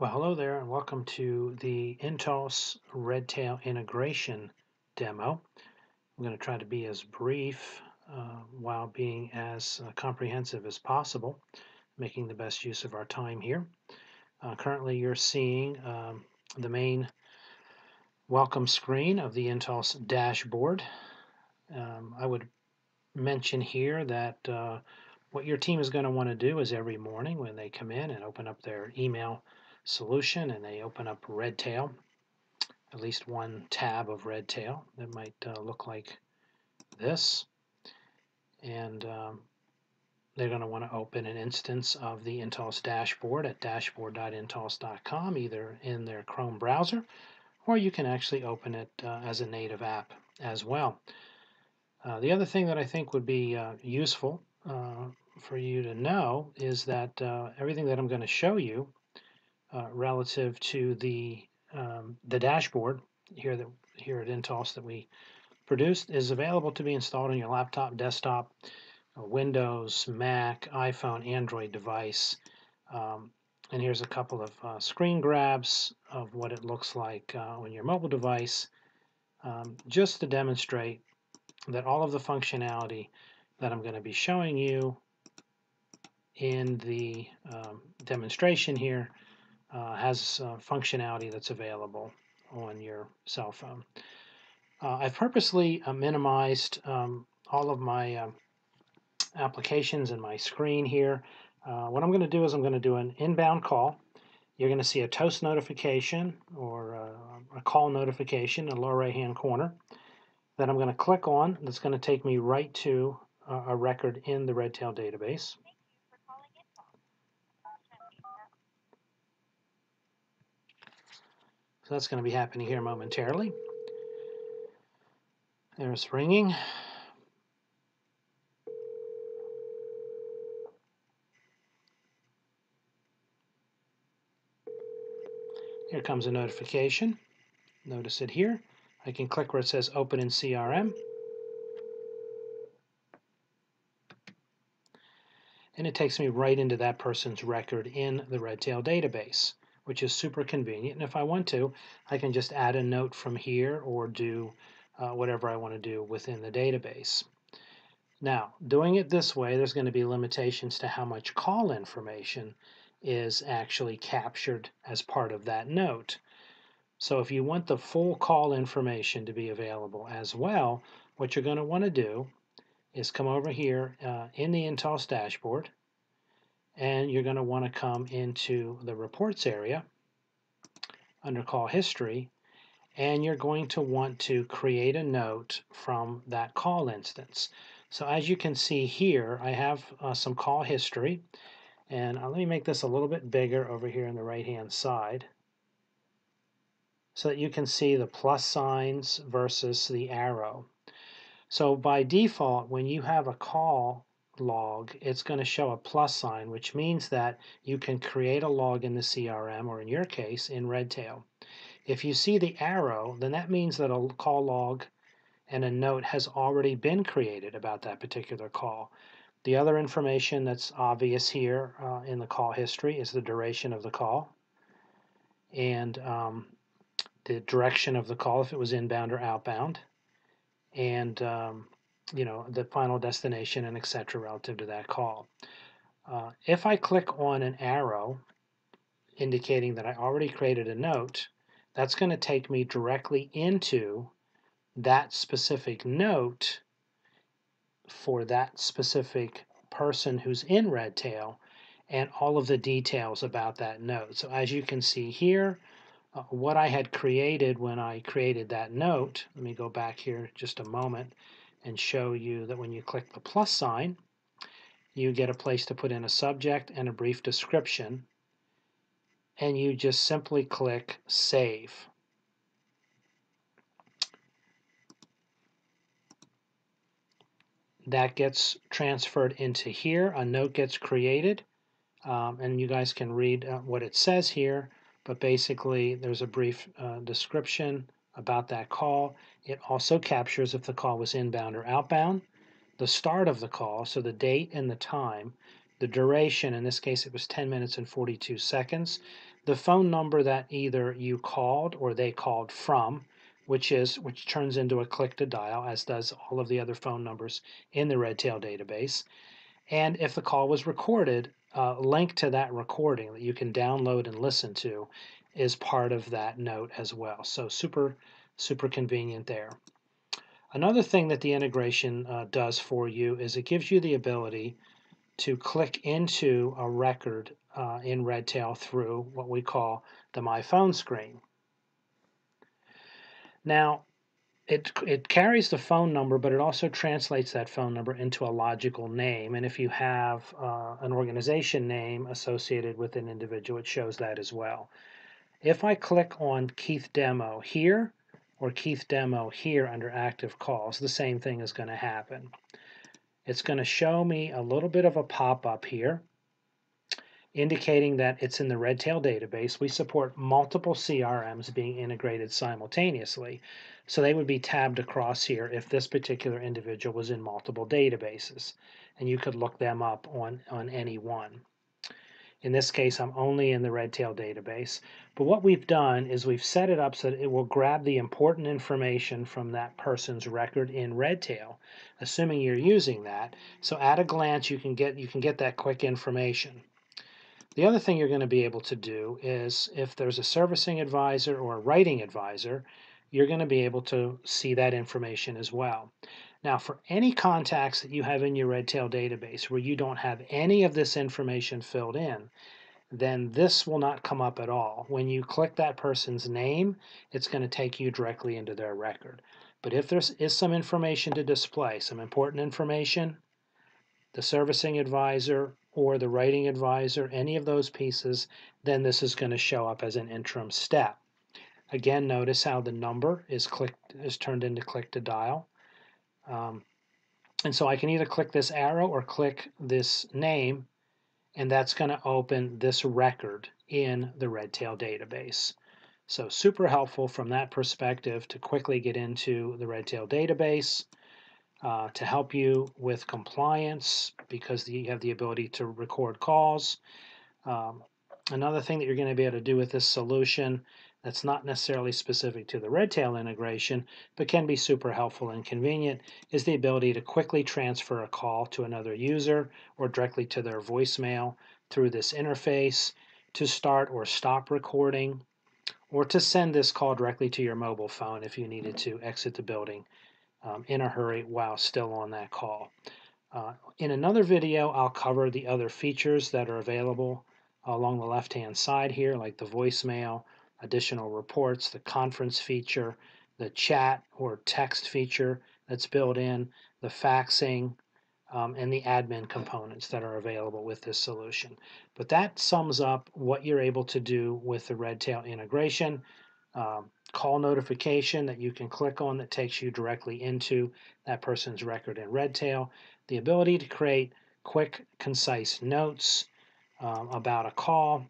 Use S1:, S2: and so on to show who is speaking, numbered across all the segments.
S1: Well, hello there and welcome to the Intulse Redtail integration demo. I'm going to try to be as brief uh, while being as uh, comprehensive as possible, making the best use of our time here. Uh, currently you're seeing um, the main welcome screen of the Intulse dashboard. Um, I would mention here that uh, what your team is going to want to do is every morning when they come in and open up their email solution and they open up Redtail, at least one tab of Redtail that might uh, look like this. And um, they're going to want to open an instance of the Intulse dashboard at dashboard.intulse.com, either in their Chrome browser, or you can actually open it uh, as a native app as well. Uh, the other thing that I think would be uh, useful uh, for you to know is that uh, everything that I'm going to show you uh, relative to the um, the dashboard here that here at Intulse that we produced is available to be installed on your laptop, desktop, uh, Windows, Mac, iPhone, Android device. Um, and here's a couple of uh, screen grabs of what it looks like uh, on your mobile device, um, just to demonstrate that all of the functionality that I'm going to be showing you in the um, demonstration here uh, has uh, functionality that's available on your cell phone. Uh, I've purposely uh, minimized um, all of my um, applications in my screen here. Uh, what I'm going to do is I'm going to do an inbound call. You're going to see a toast notification or a call notification in the lower right hand corner that I'm going to click on. That's going to take me right to a record in the Redtail database. So that's going to be happening here momentarily. There's ringing. Here comes a notification. Notice it here. I can click where it says Open in CRM. And it takes me right into that person's record in the Redtail database which is super convenient. And if I want to, I can just add a note from here or do uh, whatever I want to do within the database. Now, doing it this way, there's going to be limitations to how much call information is actually captured as part of that note. So if you want the full call information to be available as well, what you're going to want to do is come over here uh, in the Intulse dashboard and you're going to want to come into the reports area under call history and you're going to want to create a note from that call instance. So as you can see here, I have uh, some call history and uh, let me make this a little bit bigger over here on the right hand side so that you can see the plus signs versus the arrow. So by default, when you have a call log, it's going to show a plus sign, which means that you can create a log in the CRM, or in your case, in Redtail. If you see the arrow, then that means that a call log and a note has already been created about that particular call. The other information that's obvious here uh, in the call history is the duration of the call and um, the direction of the call, if it was inbound or outbound, and um, you know, the final destination and etc. relative to that call. Uh, if I click on an arrow indicating that I already created a note, that's going to take me directly into that specific note for that specific person who's in Redtail and all of the details about that note. So as you can see here, uh, what I had created when I created that note, let me go back here just a moment, and show you that when you click the plus sign, you get a place to put in a subject and a brief description, and you just simply click Save. That gets transferred into here. A note gets created, um, and you guys can read uh, what it says here, but basically there's a brief uh, description about that call. It also captures if the call was inbound or outbound, the start of the call, so the date and the time, the duration, in this case it was 10 minutes and 42 seconds, the phone number that either you called or they called from, which is which turns into a click to dial, as does all of the other phone numbers in the Redtail database. And if the call was recorded, uh, a link to that recording that you can download and listen to is part of that note as well. So super, super convenient there. Another thing that the integration uh, does for you is it gives you the ability to click into a record uh, in Redtail through what we call the My Phone screen. Now, it, it carries the phone number, but it also translates that phone number into a logical name. And if you have uh, an organization name associated with an individual, it shows that as well. If I click on Keith Demo here or Keith Demo here under active calls, the same thing is going to happen. It's going to show me a little bit of a pop-up here indicating that it's in the Redtail database. We support multiple CRMs being integrated simultaneously. So they would be tabbed across here if this particular individual was in multiple databases. And you could look them up on, on any one. In this case, I'm only in the Redtail database. But what we've done is we've set it up so that it will grab the important information from that person's record in Redtail, assuming you're using that. So at a glance, you can get you can get that quick information. The other thing you're going to be able to do is if there's a servicing advisor or a writing advisor, you're going to be able to see that information as well. Now, for any contacts that you have in your Redtail database where you don't have any of this information filled in, then this will not come up at all. When you click that person's name, it's going to take you directly into their record. But if there is some information to display, some important information, the servicing advisor or the writing advisor, any of those pieces, then this is going to show up as an interim step. Again, notice how the number is clicked is turned into click to dial. Um, and so I can either click this arrow or click this name, and that's going to open this record in the Redtail database. So super helpful from that perspective to quickly get into the Redtail database uh, to help you with compliance because you have the ability to record calls. Um, another thing that you're going to be able to do with this solution that's not necessarily specific to the Redtail integration, but can be super helpful and convenient, is the ability to quickly transfer a call to another user or directly to their voicemail through this interface to start or stop recording, or to send this call directly to your mobile phone if you needed to exit the building um, in a hurry while still on that call. Uh, in another video, I'll cover the other features that are available along the left-hand side here, like the voicemail, additional reports, the conference feature, the chat or text feature that's built in, the faxing, um, and the admin components that are available with this solution. But that sums up what you're able to do with the Redtail integration. Um, call notification that you can click on that takes you directly into that person's record in Redtail, the ability to create quick, concise notes um, about a call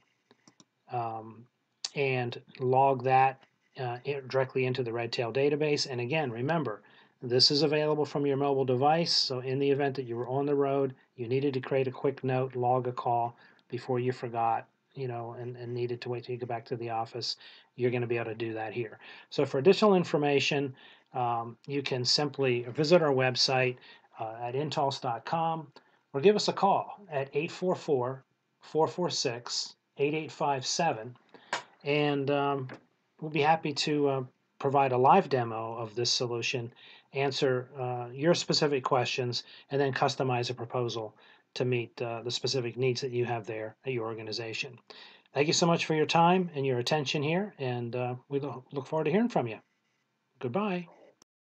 S1: um, and log that uh, directly into the Redtail database. And again, remember, this is available from your mobile device, so in the event that you were on the road, you needed to create a quick note, log a call before you forgot, you know, and, and needed to wait till you get back to the office, you're going to be able to do that here. So for additional information, um, you can simply visit our website uh, at intulse.com or give us a call at 844 446 8857 and um, we'll be happy to uh, provide a live demo of this solution, answer uh, your specific questions, and then customize a proposal to meet uh, the specific needs that you have there at your organization. Thank you so much for your time and your attention here, and uh, we look forward to hearing from you. Goodbye.